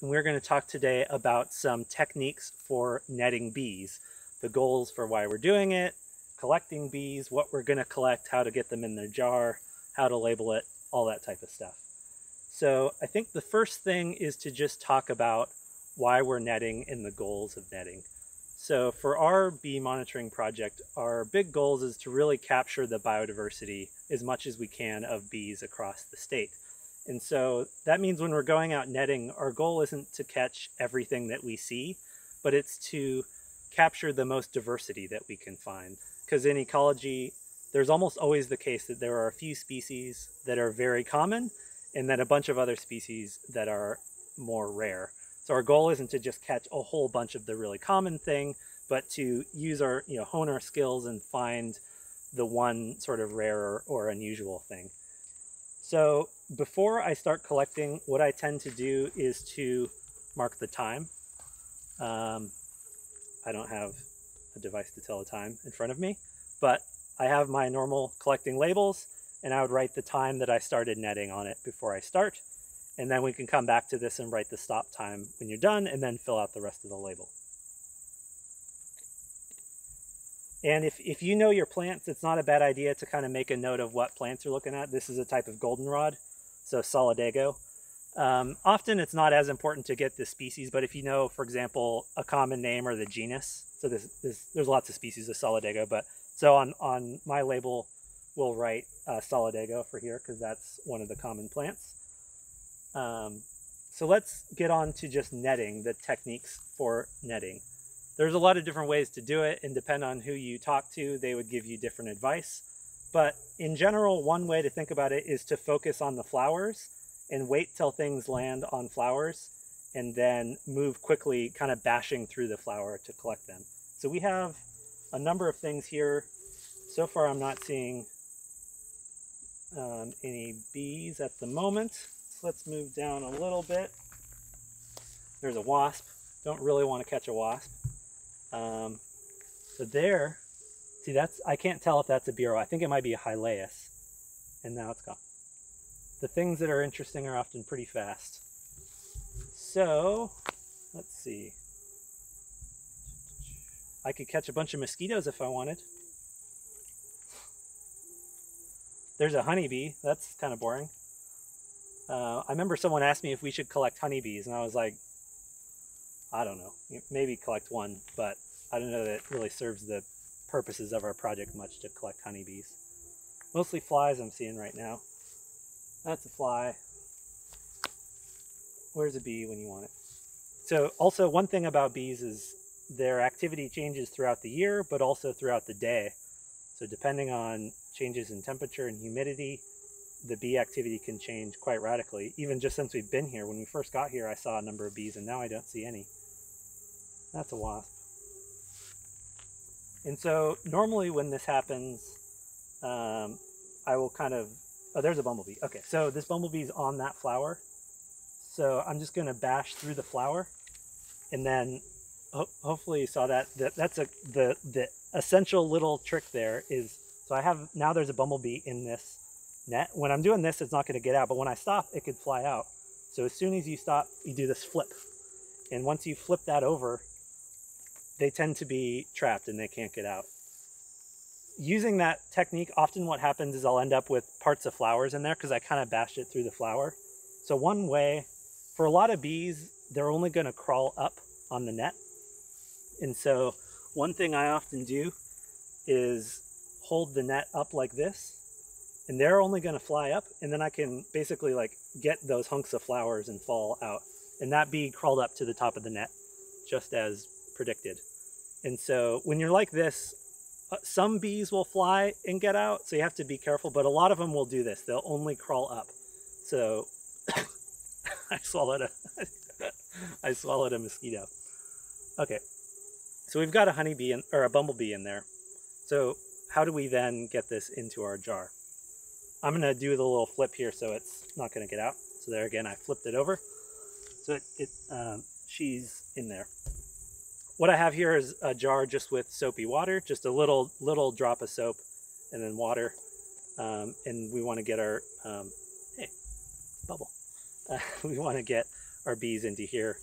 and we're going to talk today about some techniques for netting bees, the goals for why we're doing it, collecting bees, what we're going to collect, how to get them in their jar, how to label it, all that type of stuff. So I think the first thing is to just talk about why we're netting and the goals of netting. So for our bee monitoring project, our big goals is to really capture the biodiversity as much as we can of bees across the state. And so that means when we're going out netting, our goal isn't to catch everything that we see, but it's to capture the most diversity that we can find. Because in ecology, there's almost always the case that there are a few species that are very common and then a bunch of other species that are more rare. So our goal isn't to just catch a whole bunch of the really common thing, but to use our, you know, hone our skills and find the one sort of rare or unusual thing. So before I start collecting, what I tend to do is to mark the time. Um, I don't have a device to tell the time in front of me, but I have my normal collecting labels and I would write the time that I started netting on it before I start. And then we can come back to this and write the stop time when you're done and then fill out the rest of the label. And if, if you know your plants, it's not a bad idea to kind of make a note of what plants you're looking at. This is a type of goldenrod, so solidago. Um, often it's not as important to get the species, but if you know, for example, a common name or the genus, so this, this, there's lots of species of solidago, but so on, on my label, we'll write uh, solidago for here because that's one of the common plants. Um, so let's get on to just netting, the techniques for netting. There's a lot of different ways to do it and depend on who you talk to, they would give you different advice. But in general, one way to think about it is to focus on the flowers and wait till things land on flowers and then move quickly, kind of bashing through the flower to collect them. So we have a number of things here. So far, I'm not seeing um, any bees at the moment. So let's move down a little bit. There's a wasp. Don't really want to catch a wasp. Um, so there, see that's, I can't tell if that's a bureau. I think it might be a Hylaeus. And now it's gone. The things that are interesting are often pretty fast. So, let's see. I could catch a bunch of mosquitoes if I wanted. There's a honeybee. That's kind of boring. Uh, I remember someone asked me if we should collect honeybees, and I was like, I don't know, maybe collect one, but I don't know that it really serves the purposes of our project much to collect honeybees. Mostly flies I'm seeing right now. That's a fly. Where's a bee when you want it? So also one thing about bees is their activity changes throughout the year, but also throughout the day. So depending on changes in temperature and humidity, the bee activity can change quite radically. Even just since we've been here, when we first got here, I saw a number of bees and now I don't see any. That's a wasp. And so normally when this happens, um, I will kind of, oh, there's a bumblebee. Okay, so this bumblebee is on that flower. So I'm just gonna bash through the flower and then ho hopefully you saw that, that that's a, the, the essential little trick there is, so I have, now there's a bumblebee in this net. When I'm doing this, it's not gonna get out, but when I stop, it could fly out. So as soon as you stop, you do this flip. And once you flip that over, they tend to be trapped and they can't get out. Using that technique, often what happens is I'll end up with parts of flowers in there because I kind of bashed it through the flower. So one way, for a lot of bees, they're only going to crawl up on the net. And so one thing I often do is hold the net up like this and they're only going to fly up and then I can basically like get those hunks of flowers and fall out. And that bee crawled up to the top of the net just as predicted. And so when you're like this, uh, some bees will fly and get out, so you have to be careful, but a lot of them will do this. They'll only crawl up. So I swallowed a I swallowed a mosquito. Okay. So we've got a honeybee in, or a bumblebee in there. So how do we then get this into our jar? I'm going to do the little flip here so it's not going to get out. So there again, I flipped it over. So it, it um, she's in there. What I have here is a jar just with soapy water, just a little little drop of soap and then water. Um, and we want to get our, um, hey, bubble. Uh, we want to get our bees into here.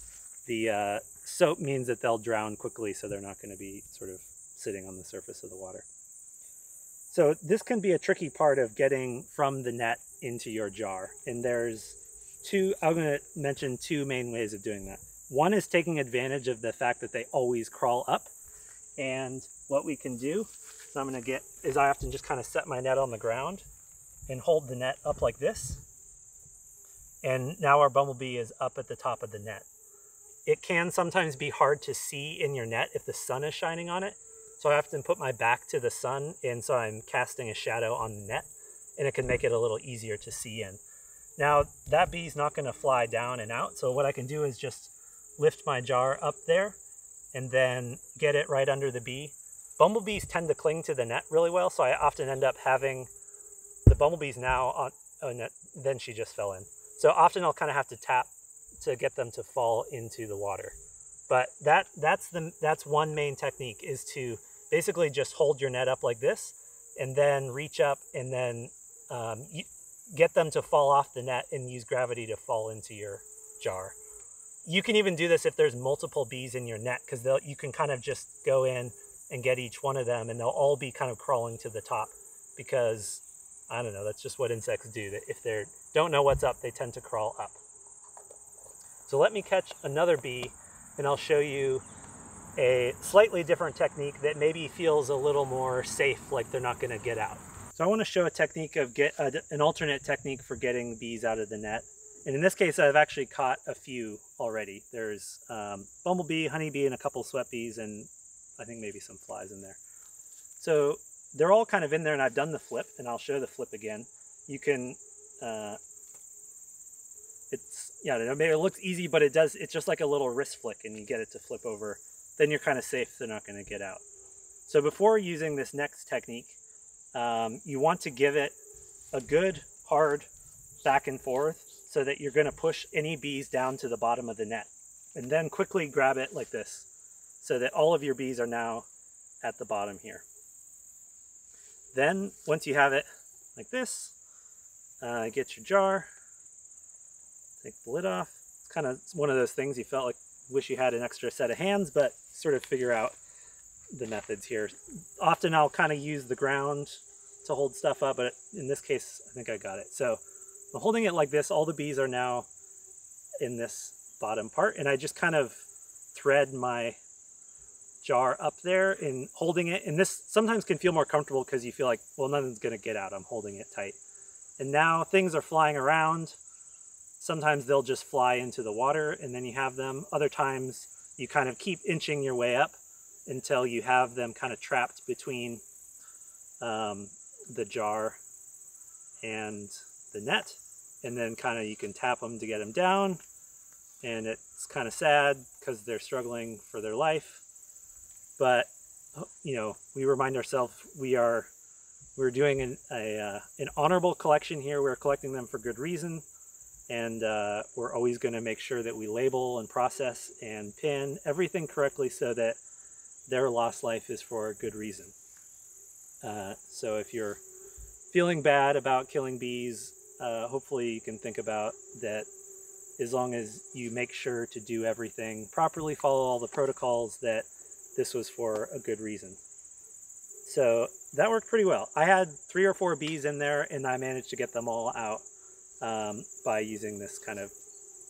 The uh, soap means that they'll drown quickly, so they're not going to be sort of sitting on the surface of the water. So this can be a tricky part of getting from the net into your jar. And there's two, I'm going to mention two main ways of doing that. One is taking advantage of the fact that they always crawl up. And what we can do, so I'm to get, is I often just kind of set my net on the ground and hold the net up like this. And now our bumblebee is up at the top of the net. It can sometimes be hard to see in your net if the sun is shining on it. So I often put my back to the sun and so I'm casting a shadow on the net and it can make it a little easier to see in. Now that bee's not gonna fly down and out. So what I can do is just lift my jar up there and then get it right under the bee. Bumblebees tend to cling to the net really well. So I often end up having the bumblebees now on, oh, then she just fell in. So often I'll kind of have to tap to get them to fall into the water. But that that's the that's one main technique is to basically just hold your net up like this and then reach up and then um, get them to fall off the net and use gravity to fall into your jar. You can even do this if there's multiple bees in your net because you can kind of just go in and get each one of them and they'll all be kind of crawling to the top because I don't know, that's just what insects do. That if they don't know what's up, they tend to crawl up. So let me catch another bee and I'll show you a slightly different technique that maybe feels a little more safe, like they're not gonna get out. So I wanna show a technique of get uh, an alternate technique for getting bees out of the net. And in this case, I've actually caught a few already. There's um, bumblebee, honeybee, and a couple sweat bees, and I think maybe some flies in there. So they're all kind of in there, and I've done the flip, and I'll show the flip again. You can uh, it's yeah maybe it looks easy but it does it's just like a little wrist flick and you get it to flip over then you're kind of safe they're not going to get out so before using this next technique um, you want to give it a good hard back and forth so that you're going to push any bees down to the bottom of the net and then quickly grab it like this so that all of your bees are now at the bottom here then once you have it like this uh, get your jar take the lid off. It's kind of one of those things you felt like wish you had an extra set of hands, but sort of figure out the methods here. Often I'll kind of use the ground to hold stuff up, but in this case, I think I got it. So I'm holding it like this. All the bees are now in this bottom part, and I just kind of thread my jar up there and holding it. And this sometimes can feel more comfortable because you feel like, well, nothing's going to get out. I'm holding it tight. And now things are flying around. Sometimes they'll just fly into the water and then you have them. Other times you kind of keep inching your way up until you have them kind of trapped between um, the jar and the net. And then kind of you can tap them to get them down. And it's kind of sad because they're struggling for their life. But, you know, we remind ourselves we are we're doing an, a, uh, an honorable collection here. We're collecting them for good reason and uh, we're always going to make sure that we label and process and pin everything correctly so that their lost life is for a good reason. Uh, so if you're feeling bad about killing bees, uh, hopefully you can think about that as long as you make sure to do everything properly, follow all the protocols, that this was for a good reason. So that worked pretty well. I had three or four bees in there and I managed to get them all out um, by using this kind of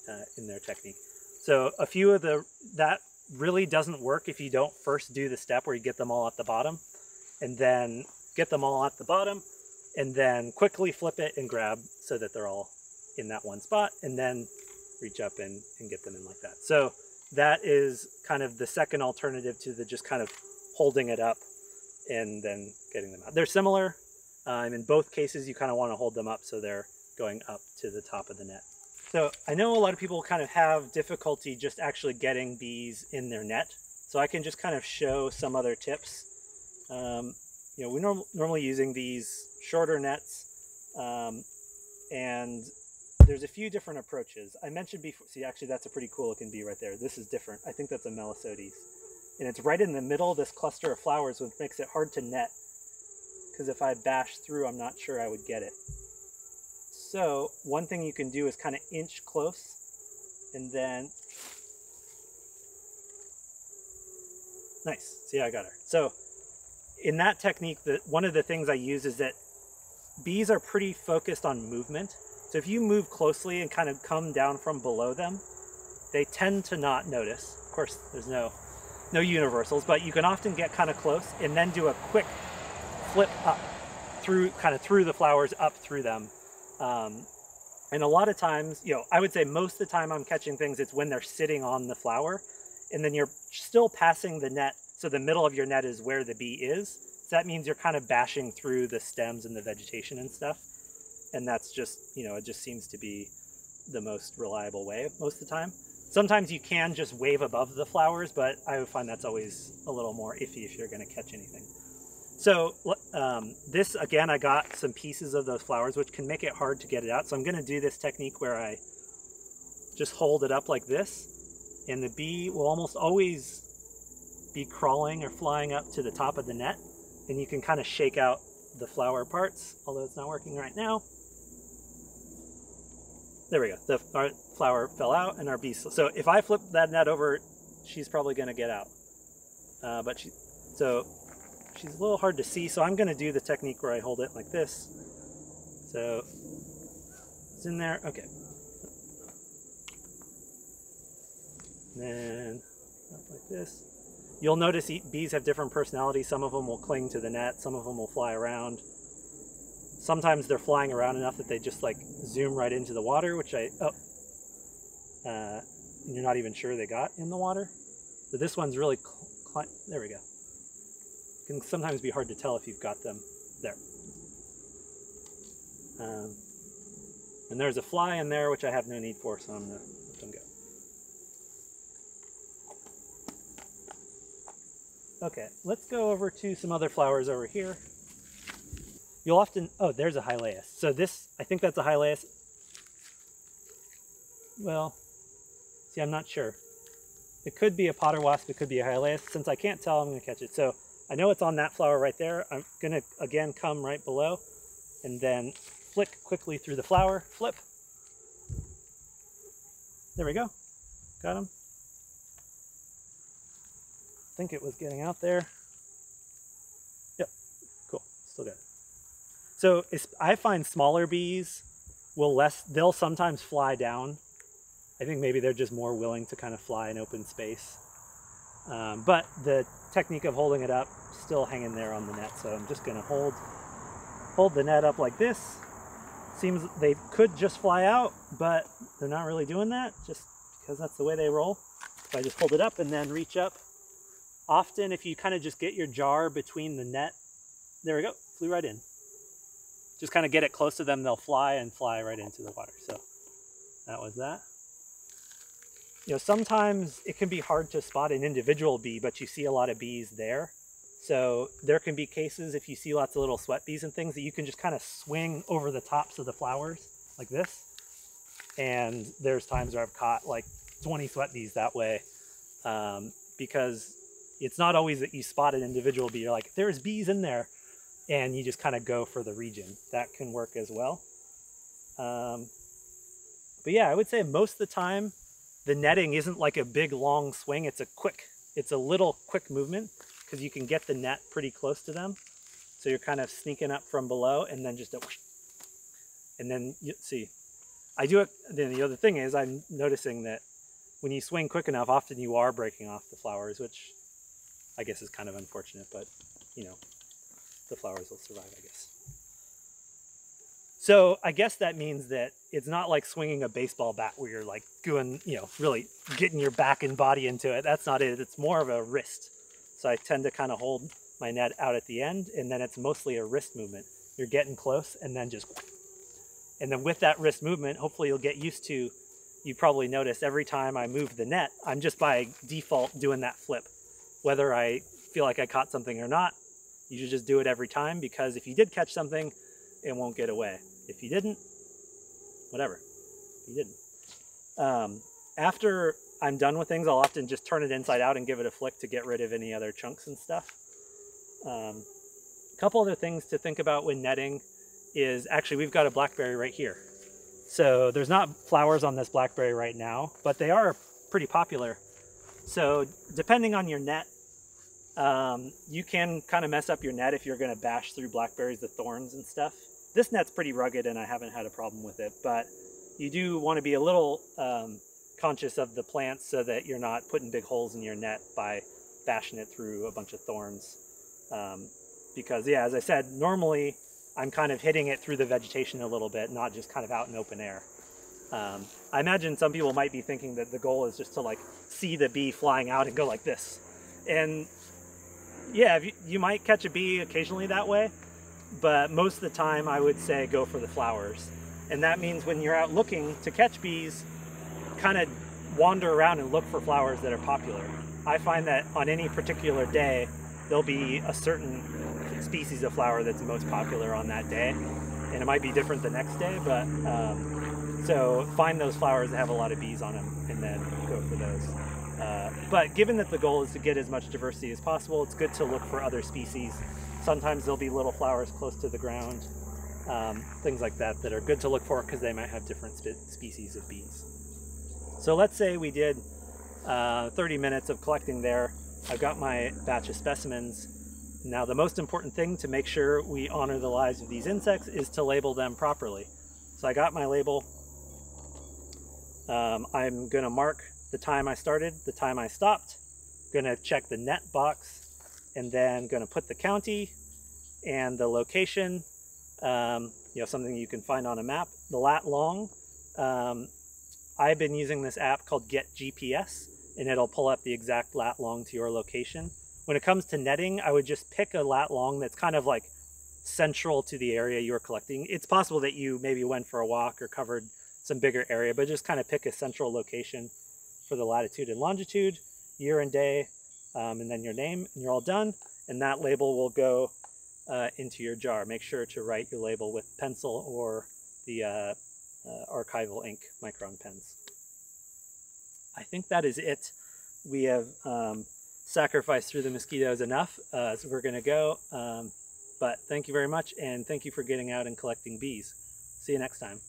uh, in their technique. So a few of the, that really doesn't work if you don't first do the step where you get them all at the bottom and then get them all at the bottom and then quickly flip it and grab so that they're all in that one spot and then reach up and, and get them in like that. So that is kind of the second alternative to the just kind of holding it up and then getting them out. They're similar. Um, in both cases, you kind of want to hold them up so they're going up to the top of the net. So I know a lot of people kind of have difficulty just actually getting bees in their net. So I can just kind of show some other tips. Um, you know, we're norm normally using these shorter nets um, and there's a few different approaches. I mentioned before, see actually that's a pretty cool looking bee right there. This is different. I think that's a Melissodes. And it's right in the middle of this cluster of flowers which makes it hard to net because if I bash through I'm not sure I would get it. So one thing you can do is kind of inch close And then, nice. See, I got her. So in that technique, that one of the things I use is that bees are pretty focused on movement. So if you move closely and kind of come down from below them, they tend to not notice. Of course, there's no no universals, but you can often get kind of close and then do a quick flip up through kind of through the flowers up through them. Um, and a lot of times, you know, I would say most of the time I'm catching things, it's when they're sitting on the flower and then you're still passing the net. So the middle of your net is where the bee is. So that means you're kind of bashing through the stems and the vegetation and stuff. And that's just, you know, it just seems to be the most reliable way most of the time. Sometimes you can just wave above the flowers, but I would find that's always a little more iffy if you're going to catch anything. So um, this, again, I got some pieces of those flowers, which can make it hard to get it out. So I'm going to do this technique where I just hold it up like this, and the bee will almost always be crawling or flying up to the top of the net, and you can kind of shake out the flower parts, although it's not working right now. There we go. The flower fell out and our bee. So if I flip that net over, she's probably going to get out. Uh, but she, so she's a little hard to see, so I'm going to do the technique where I hold it like this. So it's in there. Okay. And then like this. You'll notice bees have different personalities. Some of them will cling to the net. Some of them will fly around. Sometimes they're flying around enough that they just like zoom right into the water, which I, oh, uh, you're not even sure they got in the water. But this one's really, there we go can sometimes be hard to tell if you've got them there. Um, and there's a fly in there, which I have no need for, so I'm going to let them go. Okay, let's go over to some other flowers over here. You'll often, oh, there's a hylaeus. So this, I think that's a hylaeus. Well, see, I'm not sure. It could be a potter wasp, it could be a hylaeus. Since I can't tell, I'm going to catch it. So I know it's on that flower right there. I'm gonna again come right below and then flick quickly through the flower, flip. There we go, got him. Think it was getting out there. Yep, cool, still good. So I find smaller bees will less, they'll sometimes fly down. I think maybe they're just more willing to kind of fly in open space. Um, but the technique of holding it up still hanging there on the net. So I'm just going to hold hold the net up like this. Seems they could just fly out, but they're not really doing that just because that's the way they roll. So I just hold it up and then reach up. Often if you kind of just get your jar between the net, there we go, flew right in. Just kind of get it close to them, they'll fly and fly right into the water. So that was that you know, sometimes it can be hard to spot an individual bee, but you see a lot of bees there. So there can be cases if you see lots of little sweat bees and things that you can just kind of swing over the tops of the flowers like this. And there's times where I've caught like 20 sweat bees that way um, because it's not always that you spot an individual bee. You're like, there's bees in there. And you just kind of go for the region. That can work as well. Um, but yeah, I would say most of the time, the netting isn't like a big long swing. It's a quick, it's a little quick movement because you can get the net pretty close to them. So you're kind of sneaking up from below and then just a whoosh. And then you see, I do it, then the other thing is I'm noticing that when you swing quick enough, often you are breaking off the flowers, which I guess is kind of unfortunate, but you know, the flowers will survive, I guess. So I guess that means that it's not like swinging a baseball bat where you're like going, you know, really getting your back and body into it. That's not it. It's more of a wrist. So I tend to kind of hold my net out at the end and then it's mostly a wrist movement. You're getting close and then just, and then with that wrist movement, hopefully you'll get used to, you probably notice every time I move the net, I'm just by default doing that flip. Whether I feel like I caught something or not, you should just do it every time because if you did catch something, it won't get away. If you didn't, whatever. You didn't. Um, after I'm done with things, I'll often just turn it inside out and give it a flick to get rid of any other chunks and stuff. Um, a couple other things to think about when netting is actually we've got a blackberry right here. So there's not flowers on this blackberry right now, but they are pretty popular. So depending on your net, um, you can kind of mess up your net if you're going to bash through blackberries, the thorns and stuff. This net's pretty rugged and I haven't had a problem with it, but you do want to be a little um, conscious of the plants so that you're not putting big holes in your net by bashing it through a bunch of thorns. Um, because yeah, as I said, normally I'm kind of hitting it through the vegetation a little bit, not just kind of out in open air. Um, I imagine some people might be thinking that the goal is just to like see the bee flying out and go like this. And yeah, you, you might catch a bee occasionally that way, but most of the time I would say go for the flowers. And that means when you're out looking to catch bees, kind of wander around and look for flowers that are popular. I find that on any particular day, there'll be a certain species of flower that's most popular on that day. And it might be different the next day, but um, so find those flowers that have a lot of bees on them and then go for those. Uh, but given that the goal is to get as much diversity as possible, it's good to look for other species. Sometimes there'll be little flowers close to the ground, um, things like that, that are good to look for because they might have different spe species of bees. So let's say we did uh, 30 minutes of collecting there. I've got my batch of specimens. Now the most important thing to make sure we honor the lives of these insects is to label them properly. So I got my label. Um, I'm gonna mark the time I started, the time I stopped, gonna check the net box, and then gonna put the county and the location, um, you know, something you can find on a map, the lat long. Um, I've been using this app called Get GPS, and it'll pull up the exact lat long to your location. When it comes to netting, I would just pick a lat long that's kind of like central to the area you're collecting. It's possible that you maybe went for a walk or covered some bigger area, but just kind of pick a central location for the latitude and longitude, year and day, um, and then your name, and you're all done. And that label will go uh, into your jar. Make sure to write your label with pencil or the uh, uh, archival ink micron pens. I think that is it. We have um, sacrificed through the mosquitoes enough, uh, so we're going to go. Um, but thank you very much, and thank you for getting out and collecting bees. See you next time.